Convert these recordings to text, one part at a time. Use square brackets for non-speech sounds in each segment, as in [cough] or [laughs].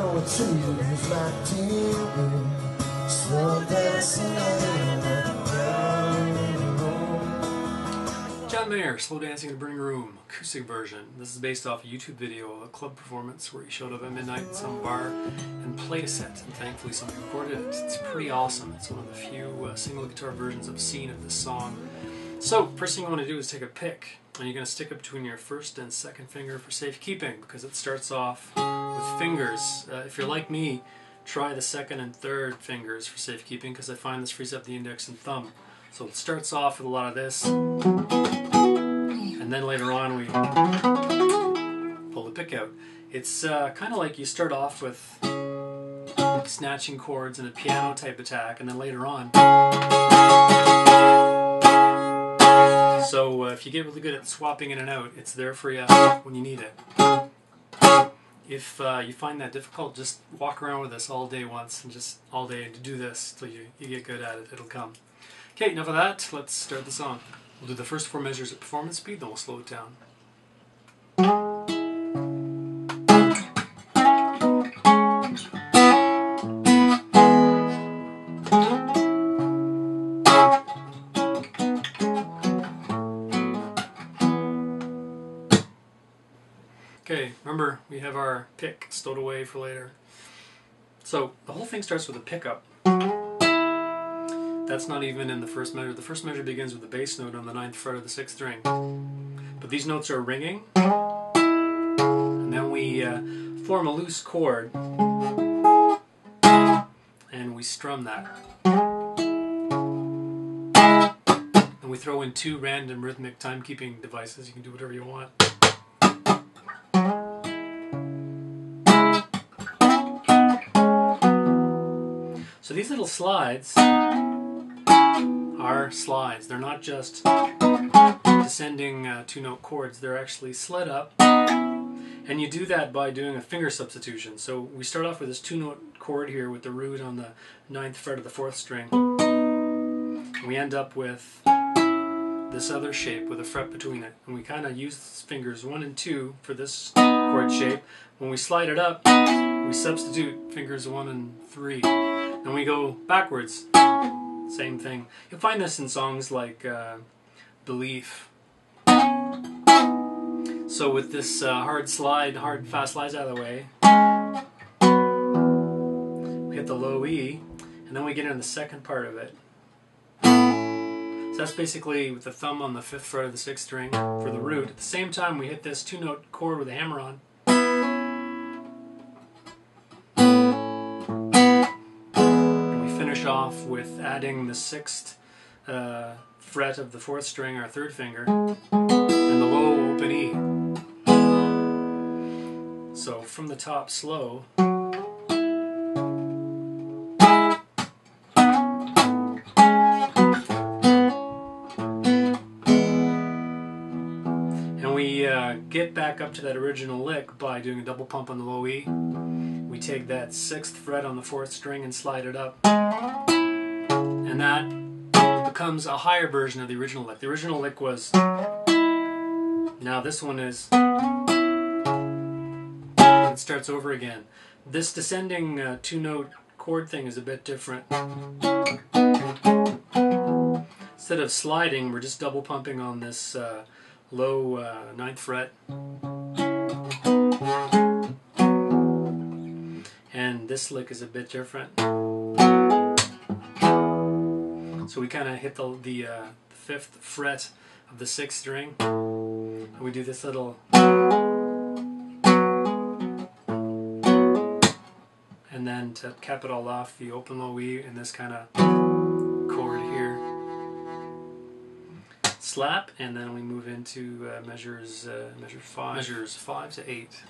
know my. Slow dancing. John Mayer, Slow Dancing in the Burning Room, acoustic version. This is based off a YouTube video of a club performance where he showed up at midnight in some bar and played a set, and thankfully somebody recorded it. It's pretty awesome. It's one of the few uh, single guitar versions I've seen of this song. So, first thing you want to do is take a pick, and you're going to stick it between your first and second finger for safekeeping because it starts off with fingers. Uh, if you're like me, try the second and third fingers for safekeeping because I find this frees up the index and thumb. So it starts off with a lot of this, and then later on we pull the pick out. It's uh, kind of like you start off with snatching chords and a piano type attack, and then later on. So uh, if you get really good at swapping in and out, it's there for you when you need it. If uh, you find that difficult, just walk around with this all day once, and just all day to do this till you, you get good at it. It'll come. Okay, enough of that. Let's start the song. We'll do the first four measures at performance speed, then we'll slow it down. Pick stowed away for later. So the whole thing starts with a pickup. That's not even in the first measure. The first measure begins with the bass note on the ninth fret of the sixth string. But these notes are ringing, and then we uh, form a loose chord, and we strum that. And we throw in two random rhythmic timekeeping devices. You can do whatever you want. So these little slides are slides. They're not just descending uh, two note chords, they're actually slid up. And you do that by doing a finger substitution. So we start off with this two note chord here with the root on the ninth fret of the fourth string. And We end up with this other shape with a fret between it. And we kind of use fingers one and two for this chord shape. When we slide it up, we substitute fingers one and three. And we go backwards. Same thing. You'll find this in songs like uh, Belief. So with this uh, hard slide, hard fast slides out of the way, we hit the low E, and then we get into the second part of it. So that's basically with the thumb on the fifth fret of the sixth string for the root. At the same time, we hit this two-note chord with a hammer off with adding the sixth uh, fret of the fourth string, our third finger, and the low open E. So from the top slow. And we uh, get back up to that original lick by doing a double pump on the low E. We take that sixth fret on the fourth string and slide it up. And that becomes a higher version of the original lick. The original lick was. Now this one is. It starts over again. This descending uh, two note chord thing is a bit different. Instead of sliding, we're just double pumping on this uh, low uh, ninth fret. And this lick is a bit different. So we kind of hit the, the uh, fifth fret of the sixth string. And we do this little. And then to cap it all off, the open low E and this kind of chord here. Slap, and then we move into uh, measures uh, measure five, measures five to eight.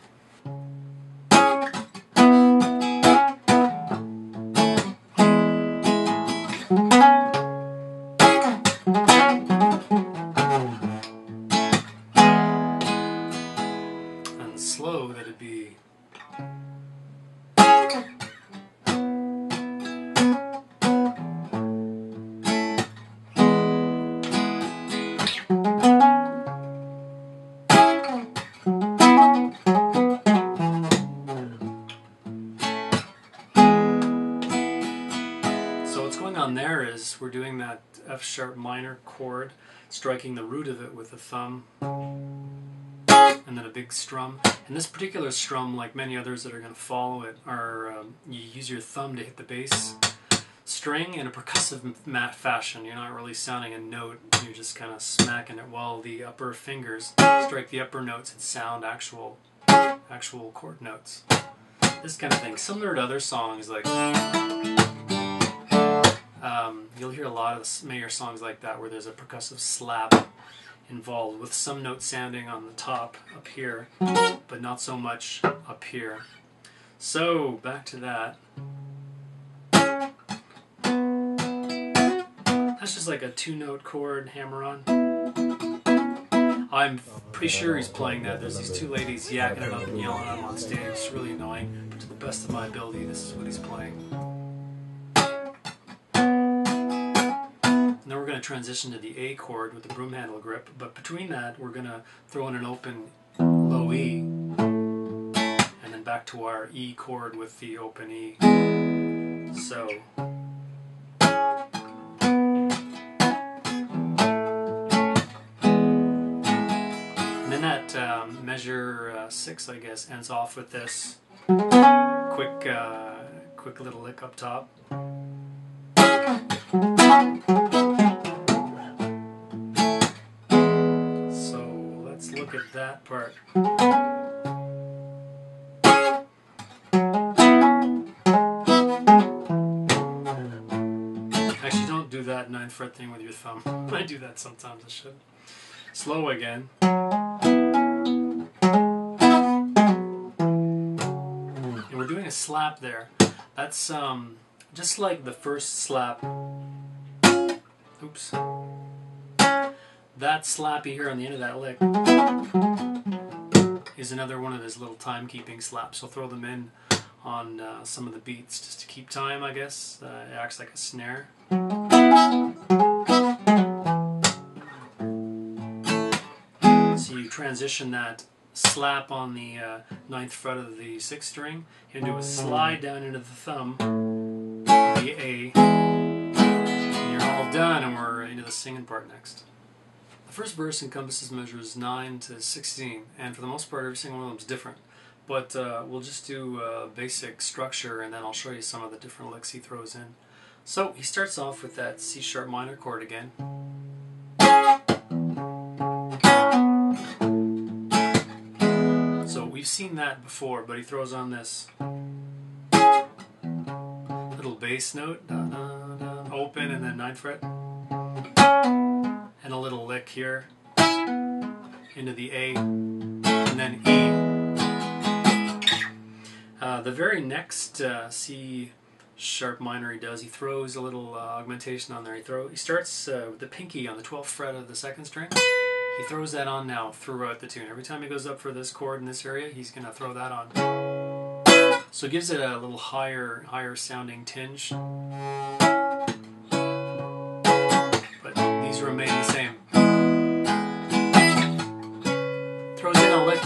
Minor chord, striking the root of it with the thumb, and then a big strum. And this particular strum, like many others that are going to follow it, are um, you use your thumb to hit the bass string in a percussive mat fashion. You're not really sounding a note, you're just kind of smacking it while the upper fingers strike the upper notes and sound actual actual chord notes. This kind of thing, similar to other songs like um, you'll hear a lot of Mayer songs like that where there's a percussive slap involved with some note sounding on the top up here, but not so much up here. So back to that. That's just like a two note chord hammer on. I'm pretty sure he's playing that. There's these two ladies yakking it up and yelling at him on stage. It's really annoying. But to the best of my ability, this is what he's playing. And then we're going to transition to the A chord with the broom handle grip. But between that, we're going to throw in an open low E. And then back to our E chord with the open E. So. And then that um, measure uh, six, I guess, ends off with this quick, uh, quick little lick up top. Look at that part. Actually, don't do that ninth fret thing with your thumb. [laughs] I do that sometimes, I should. Slow again. And we're doing a slap there. That's um, just like the first slap. Oops. That slappy here on the end of that lick is another one of his little timekeeping slaps. So throw them in on uh, some of the beats just to keep time, I guess. Uh, it acts like a snare. So you transition that slap on the uh, ninth fret of the sixth string and do a slide down into the thumb the A and you're all done and we're into the singing part next. The first verse encompasses measures 9 to 16 and for the most part every single one of them is different but uh, we'll just do a basic structure and then I'll show you some of the different licks he throws in. So he starts off with that C sharp minor chord again. So we've seen that before, but he throws on this little bass note, open and then ninth fret, and a little lick here into the A, and then E. Uh, the very next uh, C sharp minor he does, he throws a little uh, augmentation on there. He throw he starts uh, with the pinky on the 12th fret of the second string. He throws that on now throughout the tune. Every time he goes up for this chord in this area, he's going to throw that on. So it gives it a little higher, higher sounding tinge. But these remain the same.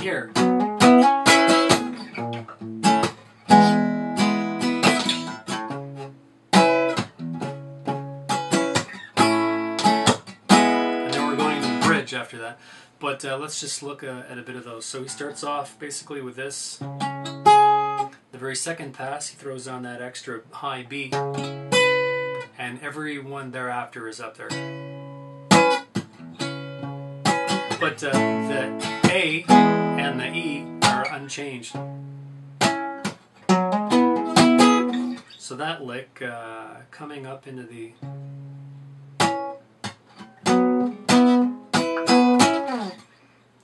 Here. I know we're going to the bridge after that. But uh, let's just look uh, at a bit of those. So he starts off basically with this. The very second pass, he throws on that extra high B. And every one thereafter is up there. But uh, the A and the E are unchanged. So that lick uh, coming up into the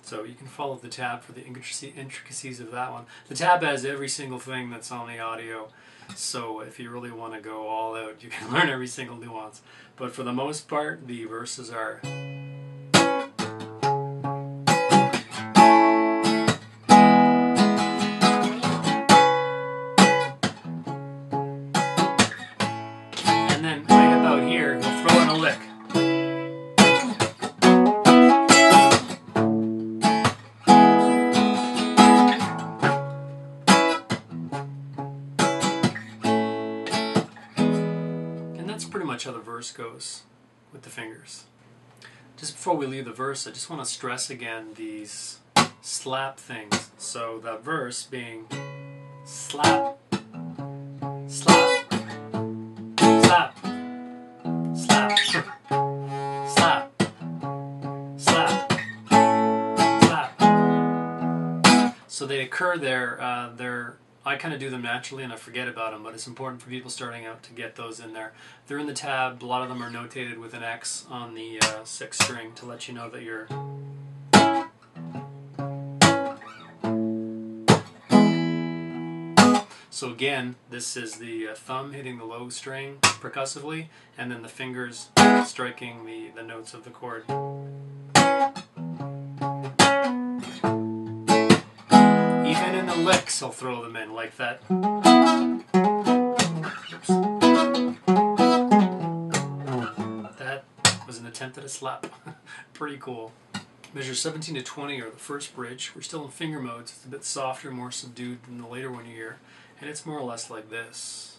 So you can follow the tab for the intricacies of that one. The tab has every single thing that's on the audio. So if you really want to go all out, you can [laughs] learn every single nuance. But for the most part, the verses are fingers. Just before we leave the verse, I just want to stress again these slap things. So that verse being slap, slap, slap, slap, slap, slap, slap. So they occur there. Uh, they're I kind of do them naturally and I forget about them, but it's important for people starting out to get those in there. They're in the tab. A lot of them are notated with an X on the uh, sixth string to let you know that you're. So again, this is the uh, thumb hitting the low string percussively, and then the fingers striking the, the notes of the chord. Licks, I'll throw them in like that. That was an attempt at a slap. [laughs] Pretty cool. Measure 17 to 20 are the first bridge. We're still in finger modes. It's a bit softer, more subdued than the later one hear. And it's more or less like this.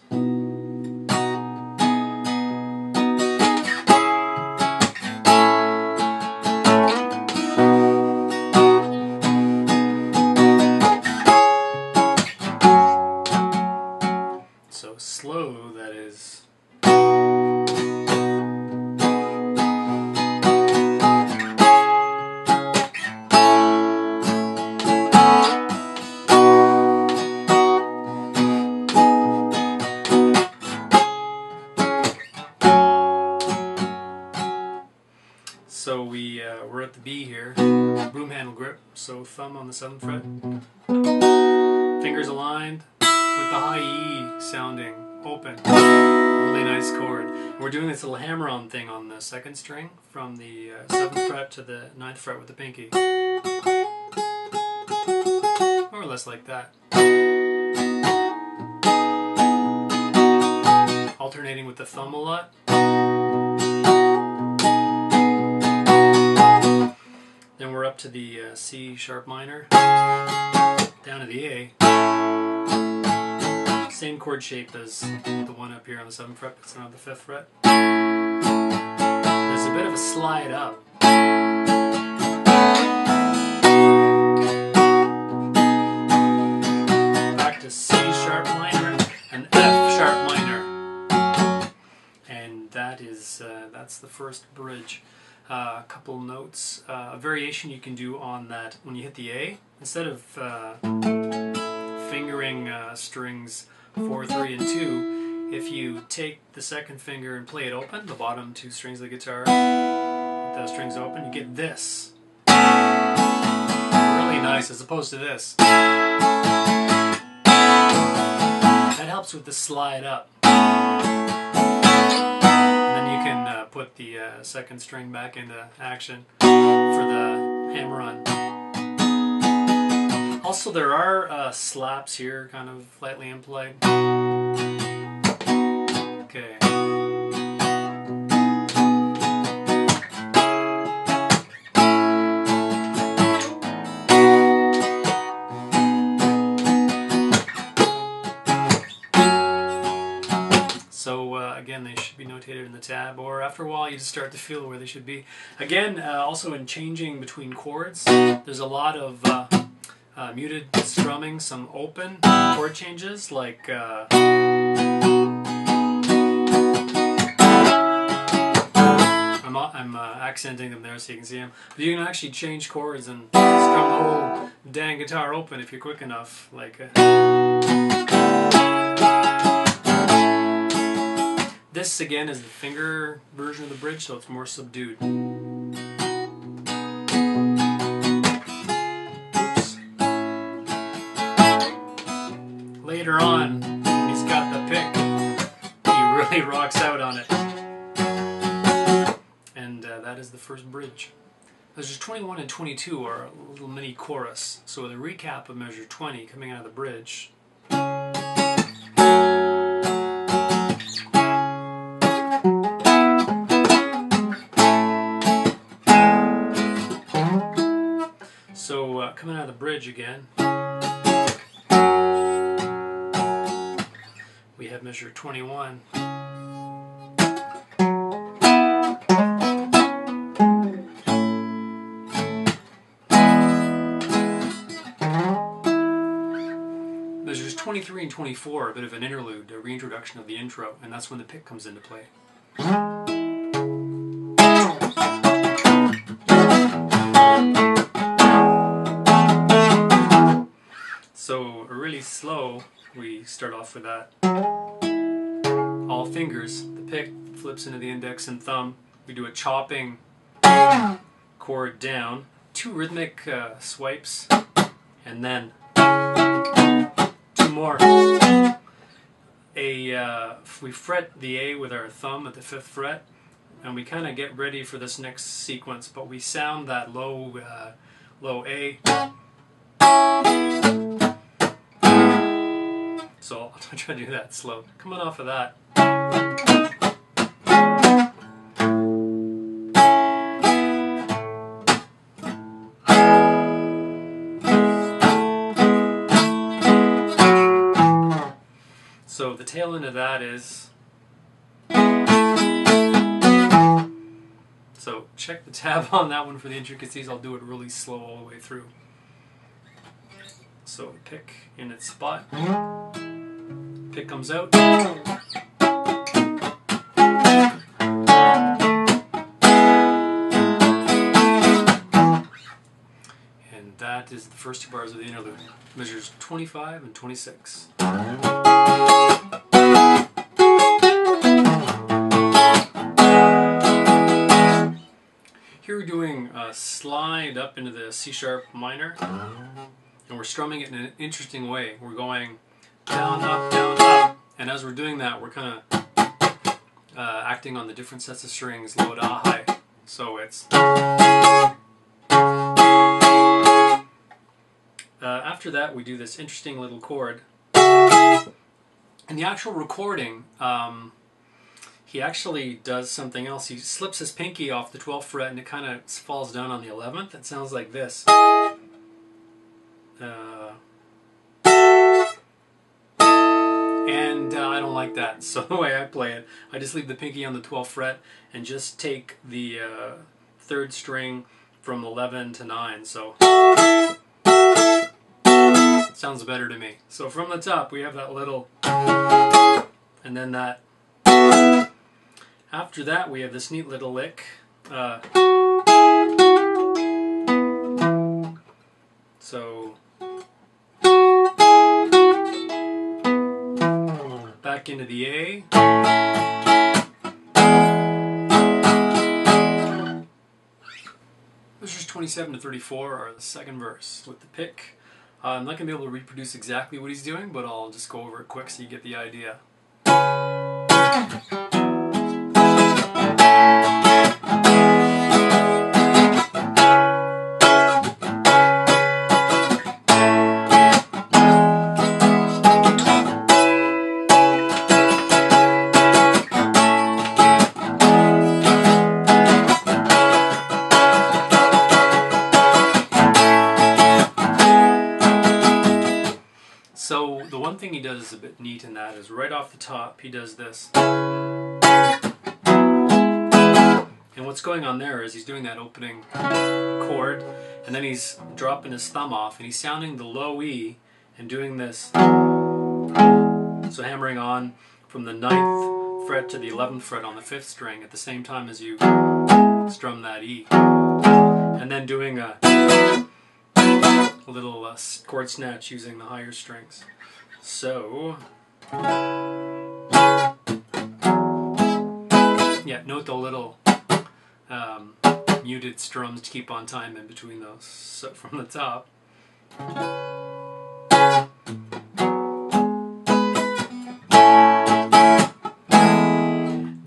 Uh, the B here, broom handle grip. So thumb on the seventh fret, fingers aligned with the high E sounding open. Really nice chord. We're doing this little hammer-on thing on the second string from the uh, seventh fret to the ninth fret with the pinky. More or less like that. Alternating with the thumb a lot. Then we're up to the uh, C sharp minor, down to the A. Same chord shape as the one up here on the 7th fret, but it's not the 5th fret. There's a bit of a slide up. Back to C sharp minor and F sharp minor. And that is, uh, that's the first bridge uh, a couple notes. Uh, a variation you can do on that when you hit the A, instead of uh, fingering uh, strings 4, 3, and 2, if you take the second finger and play it open, the bottom two strings of the guitar, the strings open, you get this. Really nice as opposed to this. That helps with the slide up put the uh, second string back into action for the hammer on. Also, there are uh, slaps here, kind of lightly play. Okay. Tab, or after a while, you just start to feel where they should be. Again, uh, also in changing between chords, there's a lot of uh, uh muted strumming, some open chord changes, like. Uh, I'm, I'm uh, accenting them there so you can see them. But you can actually change chords and strum the whole dang guitar open if you're quick enough. Like. This again is the finger version of the bridge, so it's more subdued. Oops. Later on, when he's got the pick, he really [laughs] rocks out on it. And uh, that is the first bridge. Measures 21 and 22 are a little mini chorus. So the recap of measure 20 coming out of the bridge coming out of the bridge again. We have measure 21. Measures 23 and 24 are a bit of an interlude, a reintroduction of the intro, and that's when the pick comes into play. Slow, we start off with that. All fingers, the pick flips into the index and thumb. We do a chopping chord down, two rhythmic uh, swipes, and then two more. A uh, we fret the A with our thumb at the fifth fret, and we kind of get ready for this next sequence. But we sound that low, uh, low A. So [laughs] I'll try to do that slow. Coming off of that. So the tail end of that is. So check the tab [laughs] on that one for the intricacies. I'll do it really slow all the way through. So pick in its spot. Pick comes out. And that is the first two bars of the interlude. Measures 25 and 26. Here we're doing a slide up into the C sharp minor, and we're strumming it in an interesting way. We're going down, up, down, and as we're doing that, we're kind of uh, acting on the different sets of strings, low to high. So it's. Uh, after that, we do this interesting little chord. In the actual recording, um, he actually does something else. He slips his pinky off the 12th fret and it kind of falls down on the 11th. It sounds like this. Uh, like that. [laughs] So the way I play it, I just leave the pinky on the 12th fret and just take the uh, third string from 11 to 9. So sounds better to me. So from the top, we have that little, and then that. After that, we have this neat little lick. Uh, so back into the A. Measures 27 to 34 are the second verse with the pick. Uh, I'm not going to be able to reproduce exactly what he's doing, but I'll just go over it quick so you get the idea. Off the top he does this. And what's going on there is he's doing that opening chord and then he's dropping his thumb off and he's sounding the low E and doing this. So hammering on from the ninth fret to the 11th fret on the fifth string at the same time as you strum that E. And then doing a a little uh, chord snatch using the higher strings. So, yeah, note the little um, muted strums to keep on time in between those. So [laughs] from the top.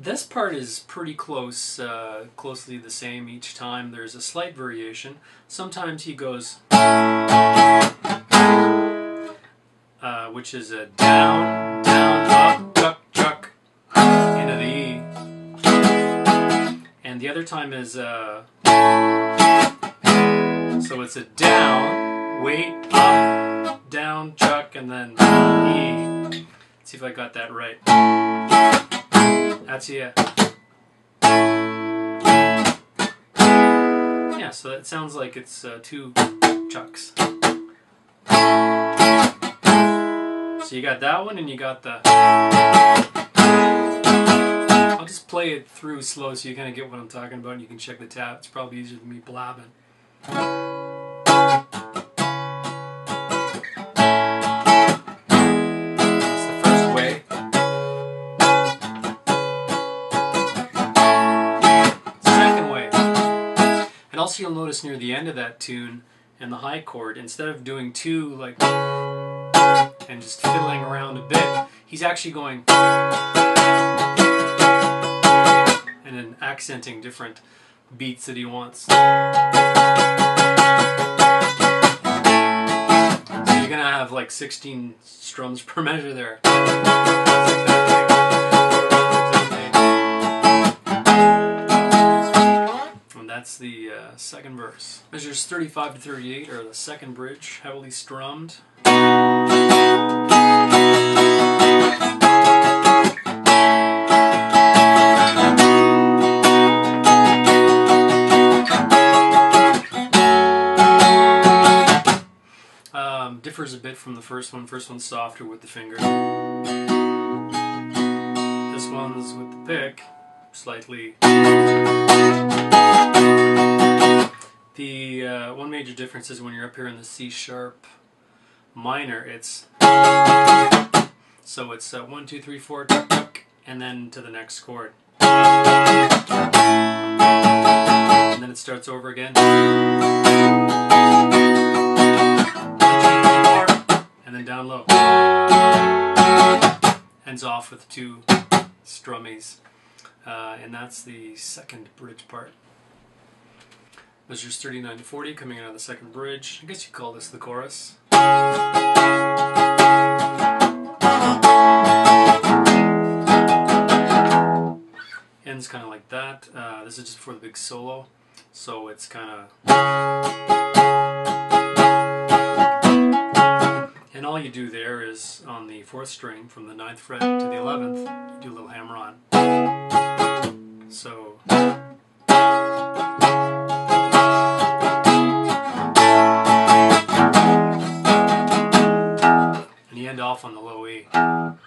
This part is pretty close, uh, closely the same each time. There's a slight variation. Sometimes he goes, uh, which is a down, down, the other time is, uh, so it's a down, wait, up, down, chuck, and then E. Let's see if I got that right. That's yeah. Yeah, so that sounds like it's uh, two chucks. So So you got that one and you got the. Play it through slow so you kind of get what I'm talking about and you can check the tab. It's probably easier than me blabbing. The first way. Second way. And also you'll notice near the end of that tune and the high chord, instead of doing two like and just fiddling around a bit, he's actually going and then accenting different beats that he wants. So you're gonna have like 16 strums per measure there. And that's the uh, second verse. Measures 35 to 38 are the second bridge, heavily strummed. Differs a bit from the first one. First one's softer with the finger. This one's with the pick, slightly. The uh, one major difference is when you're up here in the C sharp minor, it's so it's uh, one, two, three, four, and then to the next chord, and then it starts over again. And then down low. Ends off with two strummies, uh, and that's the second bridge part. Measures 39 to 40 coming out of the second bridge. I guess you call this the chorus. Ends kind of like that. Uh, this is just before the big solo, so it's kind of. All you do there is on the fourth string from the ninth fret to the eleventh, you do a little hammer on. So. And you end off on the low E.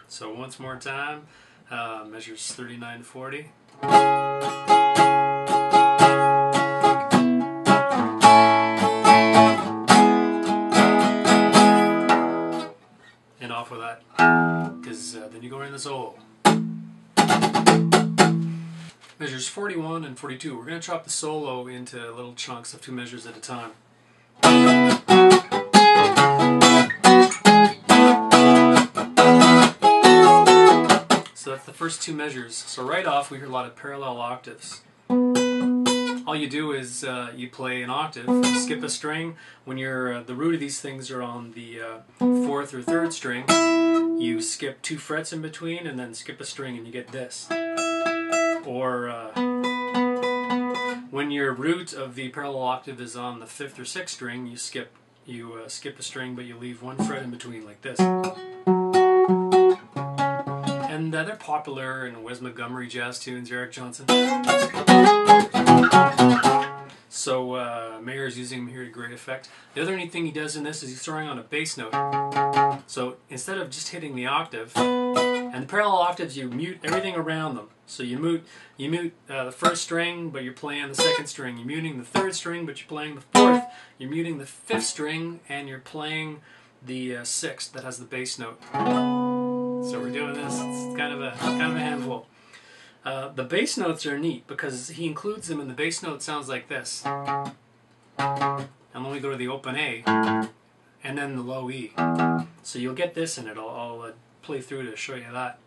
So once more time, uh, measures 3940. Off with that because uh, then you go into the solo. Measures 41 and 42. We're going to chop the solo into little chunks of two measures at a time. So that's the first two measures. So right off, we hear a lot of parallel octaves. All you do is uh, you play an octave, skip a string. When you're uh, the root of these things are on the uh, fourth or third string, you skip two frets in between and then skip a string and you get this. Or uh, when your root of the parallel octave is on the fifth or sixth string, you skip you uh, skip a string but you leave one fret in between like this. And uh, they're popular in Wes Montgomery jazz tunes, Eric Johnson. So uh, Mayer's using them here to great effect. The other neat thing he does in this is he's throwing on a bass note. So instead of just hitting the octave, and the parallel octaves, you mute everything around them. So you mute you mute uh, the first string, but you're playing the second string. You're muting the third string, but you're playing the fourth. You're muting the fifth string, and you're playing the uh, sixth that has the bass note. So we're doing this. It's kind of a kind of a handful. Uh, the bass notes are neat because he includes them, and the bass note sounds like this. And then we go to the open A, and then the low E. So you'll get this in it. I'll, I'll uh, play through to show you that.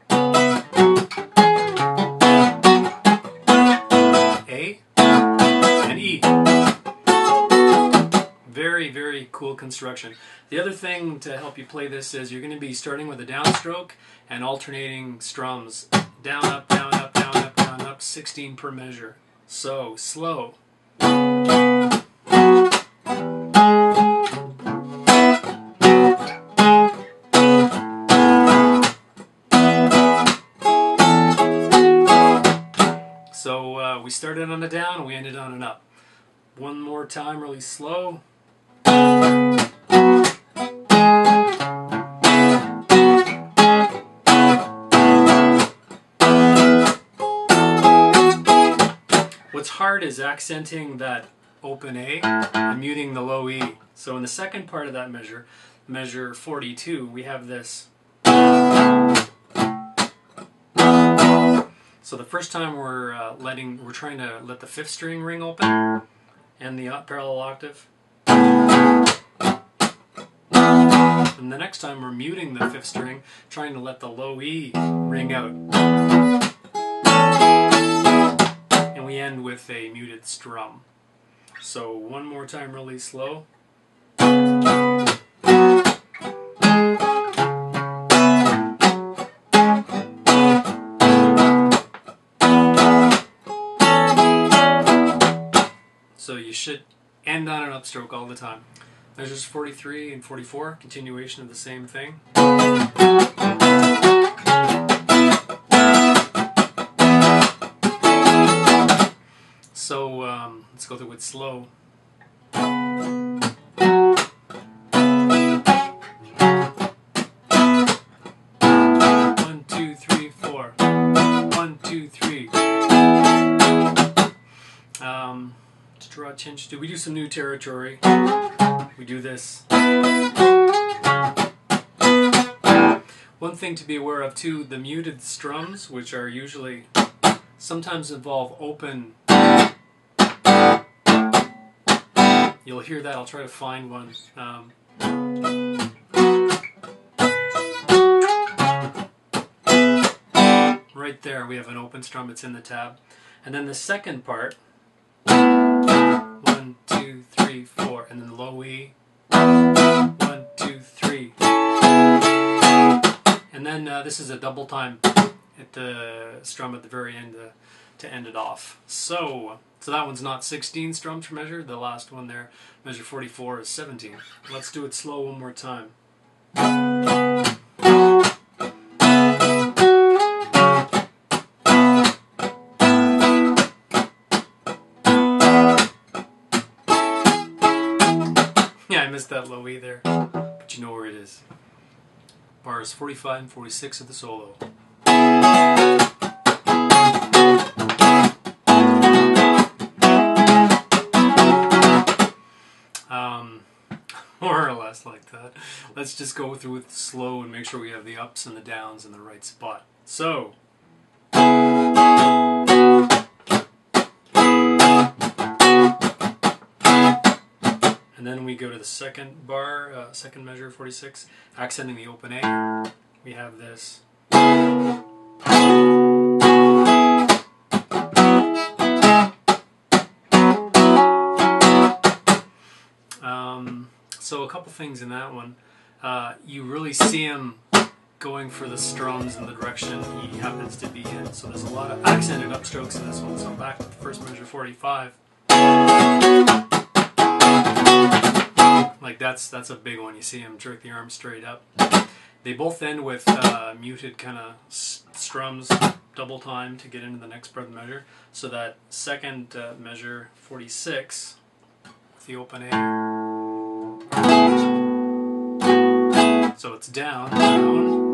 Construction. The other thing to help you play this is you're going to be starting with a downstroke and alternating strums. Down, up, down, up, down, up, down, up, 16 per measure. So, slow. So uh, we started on a down and we ended on an up. One more time, really slow. What's hard is accenting that open A and muting the low E. So in the second part of that measure, measure 42, we have this. So the first time we're uh, letting, we're trying to let the fifth string ring open and the parallel octave, and the next time we're muting the fifth string, trying to let the low E ring out. And we end with a muted strum. So one more time really slow. So you should end on an upstroke all the time. Measures 43 and 44, continuation of the same thing. So um, let's go through it slow. Attention to, we do some new territory. We do this. One thing to be aware of too, the muted strums, which are usually sometimes involve open. You'll hear that. I'll try to find one. Um, right there, we have an open strum. It's in the tab, and then the second part. One, two, three, four, and then the low E. One, two, three. And then uh, this is a double time at the strum at the very end to, to end it off. So, so that one's not 16 strums per measure. The last one there, measure 44, is 17. Let's do it slow one more time. That low E there, but you know where it is. Bars 45 and 46 of the solo. Um, [laughs] more or less like that. Let's just go through it slow and make sure we have the ups and the downs in the right spot. So. And then we go to the second bar, uh, second measure, 46, accenting the open A. We have this. Um, so a couple things in that one. Uh, you really see him going for the strums in the direction he happens to be in. So there's a lot of accented upstrokes in this one. So I'm back to the first measure, 45. Like that's that's a big one. You see him jerk the arm straight up. They both end with uh, muted kind of strums, double time to get into the next part of the measure. So that second uh, measure, 46, with the open A. So it's down, down, down,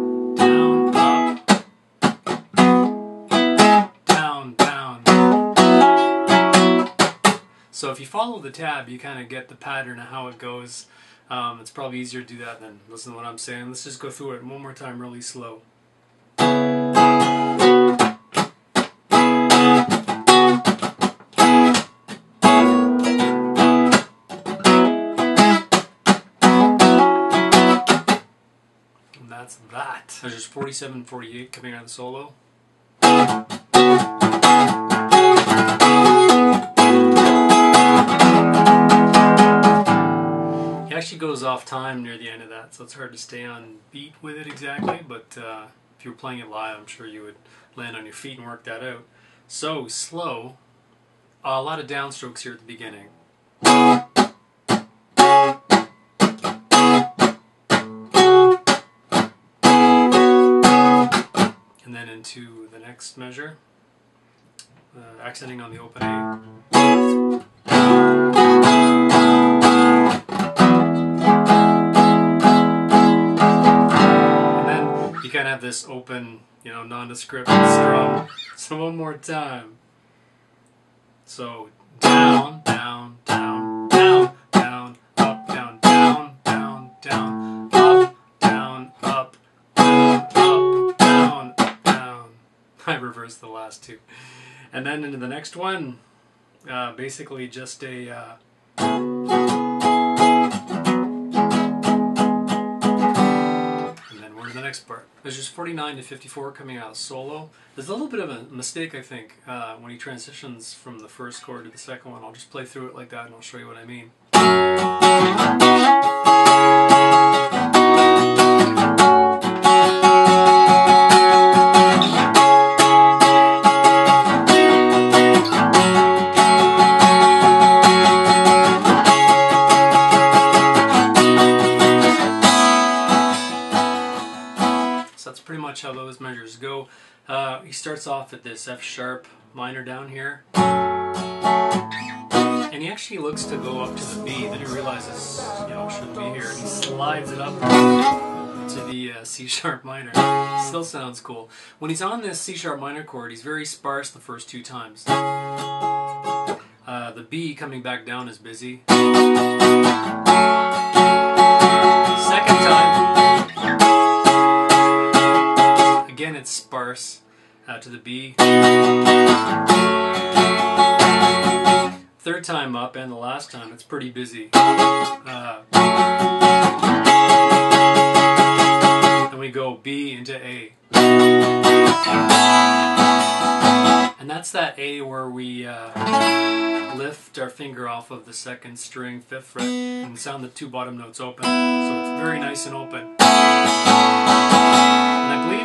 So if you follow the tab, you kind of get the pattern of how it goes. Um, it's probably easier to do that than listen to what I'm saying. Let's just go through it one more time, really slow. And that's that. There's just 47 48 coming out of the solo. Actually goes off time near the end of that, so it's hard to stay on beat with it exactly. But uh, if you were playing it live, I'm sure you would land on your feet and work that out. So slow, a lot of downstrokes here at the beginning. And then into the next measure, uh, accenting on the open A. have this open, you know, nondescript strum. [laughs] So one more time. So down, down, down, down, down, up, down, down, down, down, up, down, up, up, down, up, down. [laughs] I reversed the last two. And then into the next one, uh, basically just a. Uh, next part? There's just 49 to 54 coming out solo. There's a little bit of a mistake, I think, uh, when he transitions from the first chord to the second one. I'll just play through it like that and I'll show you what I mean. Starts off at this F sharp minor down here. And he actually looks to go up to the B, then he realizes, you know, shouldn't be here. And he slides it up to the uh, C sharp minor. Still sounds cool. When he's on this C sharp minor chord, he's very sparse the first two times. Uh, the B coming back down is busy. Second time, again it's sparse uh, to the B. Third time up and the last time it's pretty busy. Uh, then we go B into A. And that's that A where we uh, lift our finger off of the second string, fifth fret, and sound the two bottom notes open. So it's very nice and open.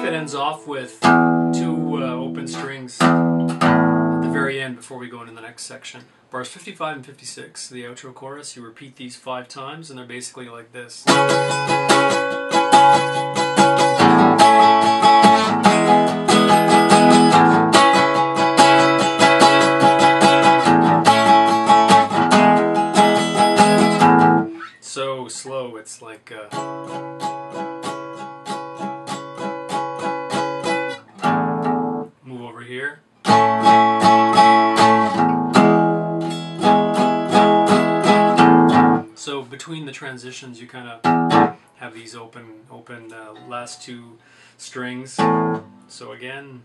Believe it ends off with two uh, open strings at the very end before we go into the next section. Bars 55 and 56, the outro chorus, you repeat these five times and they're basically like this. Last two strings. So again.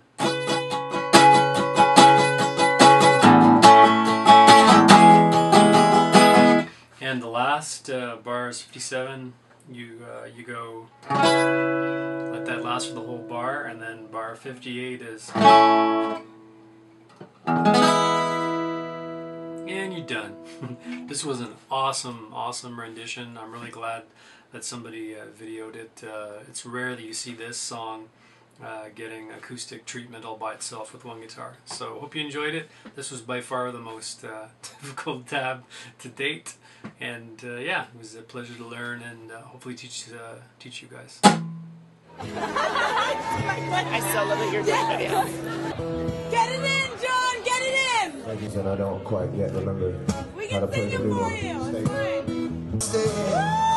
And the last uh, bar is 57. You uh, you go let that last for the whole bar, and then bar 58 is and you're done. [laughs] this was an awesome, awesome rendition. I'm really glad that somebody uh, videoed it. Uh, it's rare that you see this song uh, getting acoustic treatment all by itself with one guitar. So hope you enjoyed it. This was by far the most uh, [laughs] difficult tab to date, and uh, yeah, it was a pleasure to learn and uh, hopefully teach uh, teach you guys. I still love that you're doing video. Get it in, John! Get it in! Like you said, I don't quite yet remember We how to can play the it new for one. you. Stay- It's fine. Stay